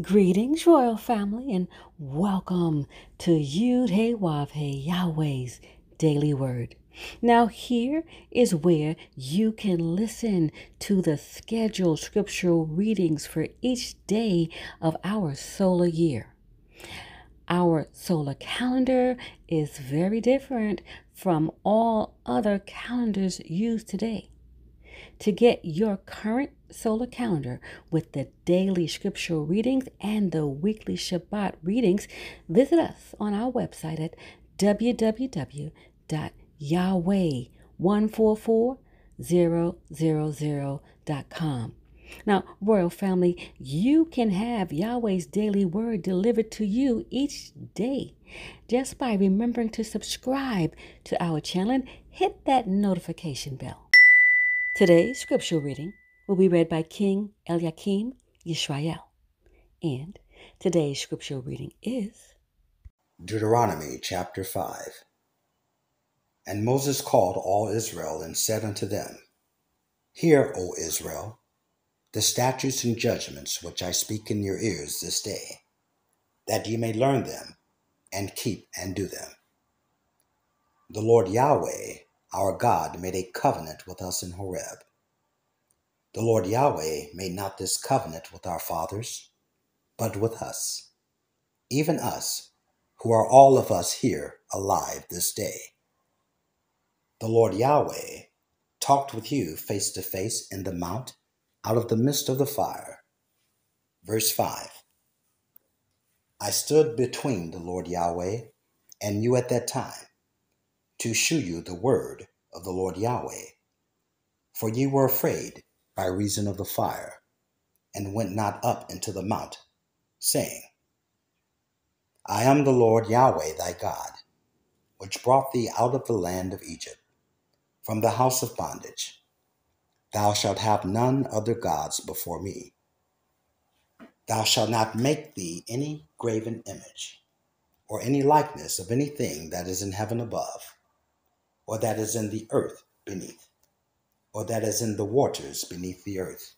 Greetings, royal family, and welcome to Yud Hey Wav Hey Yahweh's Daily Word. Now, here is where you can listen to the scheduled scriptural readings for each day of our solar year. Our solar calendar is very different from all other calendars used today. To get your current solar calendar with the daily scriptural readings and the weekly Shabbat readings, visit us on our website at www.yahweh144000.com. Now, Royal Family, you can have Yahweh's daily word delivered to you each day just by remembering to subscribe to our channel and hit that notification bell. Today's scriptural reading will be read by King Eliakim Yisrael. And today's scriptural reading is Deuteronomy chapter 5. And Moses called all Israel and said unto them, Hear, O Israel, the statutes and judgments which I speak in your ears this day, that ye may learn them and keep and do them. The Lord Yahweh, our God, made a covenant with us in Horeb the Lord Yahweh made not this covenant with our fathers, but with us, even us, who are all of us here alive this day. The Lord Yahweh talked with you face to face in the mount out of the midst of the fire. Verse 5 I stood between the Lord Yahweh and you at that time to shew you the word of the Lord Yahweh. For ye were afraid by reason of the fire, and went not up into the mount, saying, I am the Lord Yahweh thy God, which brought thee out of the land of Egypt, from the house of bondage. Thou shalt have none other gods before me. Thou shalt not make thee any graven image, or any likeness of anything that is in heaven above, or that is in the earth beneath or that is in the waters beneath the earth.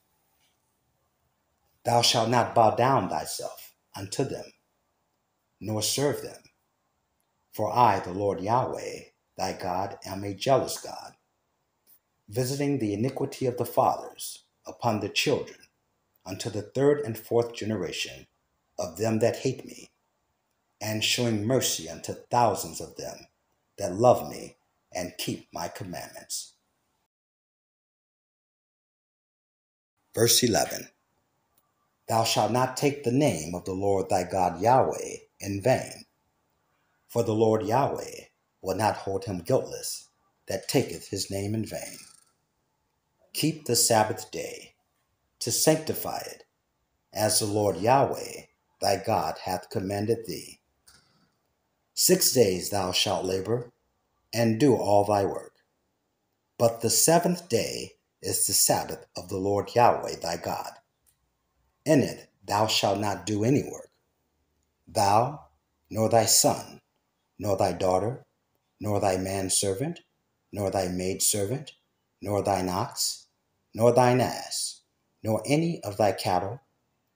Thou shalt not bow down thyself unto them, nor serve them. For I, the Lord Yahweh, thy God, am a jealous God, visiting the iniquity of the fathers upon the children unto the third and fourth generation of them that hate me, and showing mercy unto thousands of them that love me and keep my commandments. Verse 11 Thou shalt not take the name of the Lord thy God Yahweh in vain, for the Lord Yahweh will not hold him guiltless that taketh his name in vain. Keep the Sabbath day to sanctify it, as the Lord Yahweh thy God hath commanded thee. Six days thou shalt labor and do all thy work, but the seventh day is the Sabbath of the Lord Yahweh thy God. In it thou shalt not do any work, thou, nor thy son, nor thy daughter, nor thy manservant, nor thy maidservant, nor thine ox, nor thine ass, nor any of thy cattle,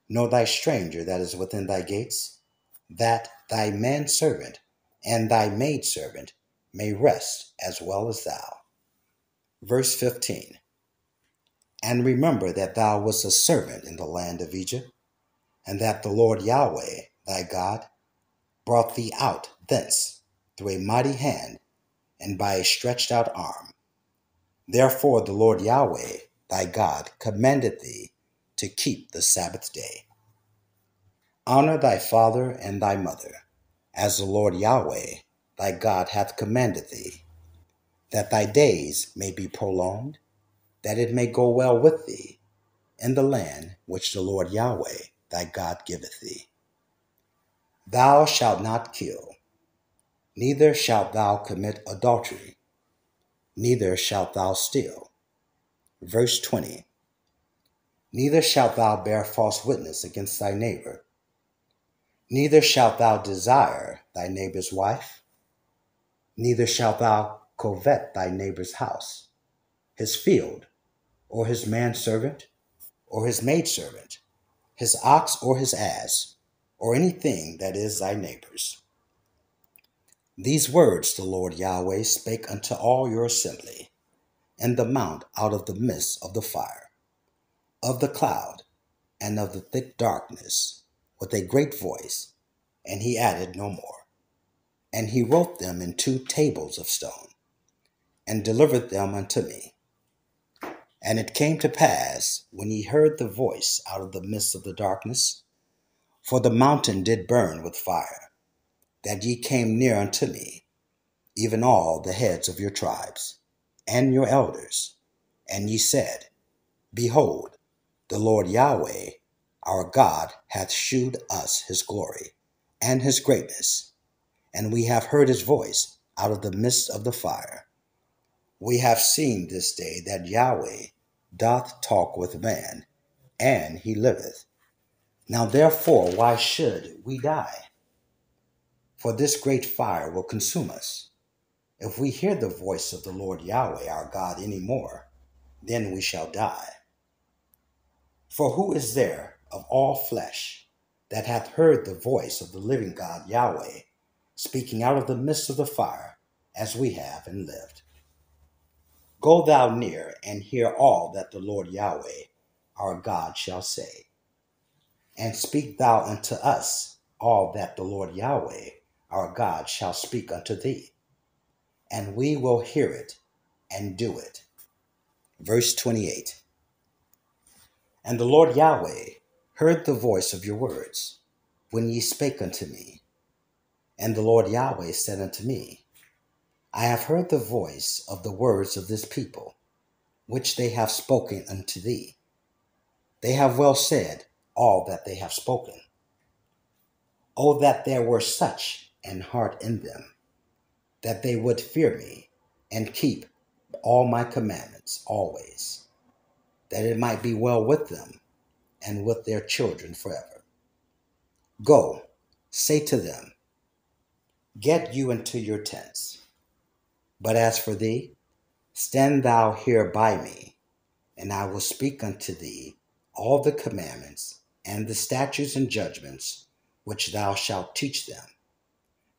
nor thy stranger that is within thy gates, that thy manservant and thy maidservant may rest as well as thou. Verse 15 and remember that thou wast a servant in the land of Egypt, and that the Lord Yahweh thy God brought thee out thence through a mighty hand and by a stretched out arm. Therefore the Lord Yahweh thy God commanded thee to keep the Sabbath day. Honor thy father and thy mother, as the Lord Yahweh thy God hath commanded thee, that thy days may be prolonged that it may go well with thee in the land which the Lord Yahweh thy God giveth thee. Thou shalt not kill, neither shalt thou commit adultery, neither shalt thou steal. Verse 20 Neither shalt thou bear false witness against thy neighbor, neither shalt thou desire thy neighbor's wife, neither shalt thou covet thy neighbor's house, his field, or his manservant, or his maidservant, his ox or his ass, or anything that is thy neighbor's. These words the Lord Yahweh spake unto all your assembly, in the mount out of the midst of the fire, of the cloud, and of the thick darkness, with a great voice, and he added no more. And he wrote them in two tables of stone, and delivered them unto me. And it came to pass, when he heard the voice out of the midst of the darkness, for the mountain did burn with fire, that ye came near unto me, even all the heads of your tribes, and your elders, and ye said, Behold, the Lord Yahweh, our God, hath shewed us his glory and his greatness, and we have heard his voice out of the midst of the fire. We have seen this day that Yahweh doth talk with man, and he liveth. Now therefore, why should we die? For this great fire will consume us. If we hear the voice of the Lord Yahweh our God any more, then we shall die. For who is there of all flesh that hath heard the voice of the living God Yahweh speaking out of the midst of the fire, as we have and lived. Go thou near and hear all that the Lord Yahweh our God shall say. And speak thou unto us all that the Lord Yahweh our God shall speak unto thee. And we will hear it and do it. Verse 28 And the Lord Yahweh heard the voice of your words when ye spake unto me and the Lord Yahweh said unto me, I have heard the voice of the words of this people, which they have spoken unto thee. They have well said all that they have spoken. Oh, that there were such an heart in them, that they would fear me and keep all my commandments always, that it might be well with them and with their children forever. Go, say to them, Get you into your tents. But as for thee, stand thou here by me, and I will speak unto thee all the commandments and the statutes and judgments which thou shalt teach them,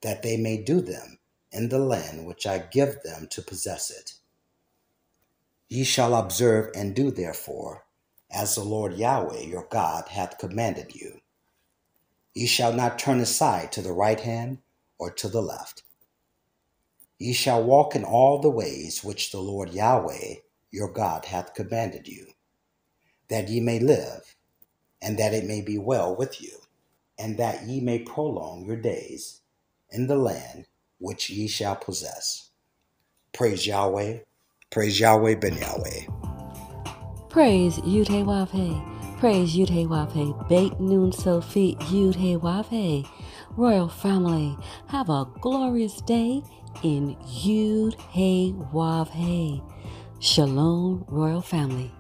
that they may do them in the land which I give them to possess it. Ye shall observe and do therefore, as the Lord Yahweh your God hath commanded you. Ye shall not turn aside to the right hand or to the left. Ye shall walk in all the ways which the Lord Yahweh your God hath commanded you, that ye may live, and that it may be well with you, and that ye may prolong your days in the land which ye shall possess. Praise Yahweh. Praise Yahweh ben Yahweh. Praise Yud Wav Praise Yud Wav Beit Nun Sofit Yud Wav Royal family, have a glorious day in Yud Hey Wav Hey. Shalom, Royal family.